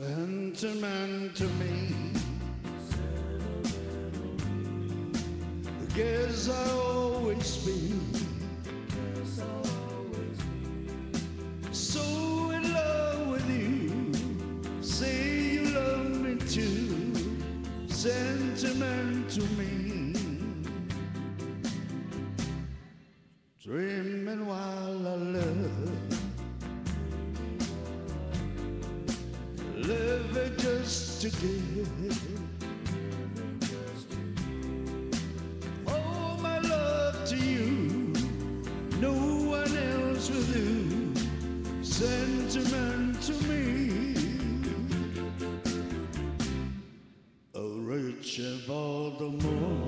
Sentimental me. Guess I always be so in love with you. Say you love me too. Sentimental me. Dreaming while give. All oh, my love to you. No one else will do. Sentimental me. Oh, reaching for the moon.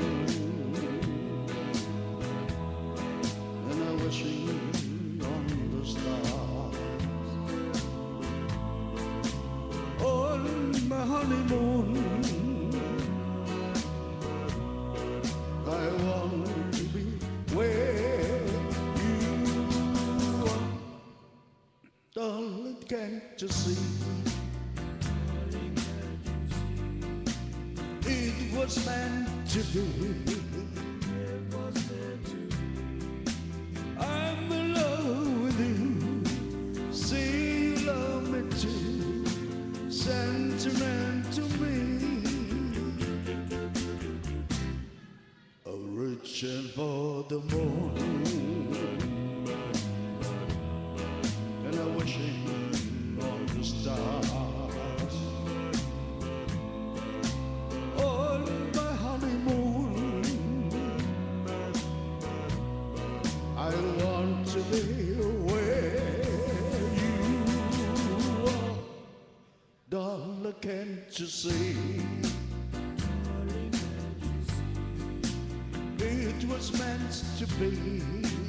Honeymoon. I want to be where you are. Darling, can't you see? It was meant to be. I'm reaching for the moon. And I'm wishing on the stars. On my honeymoon. I want to be where you are. Darling, can't you see? It was meant to be.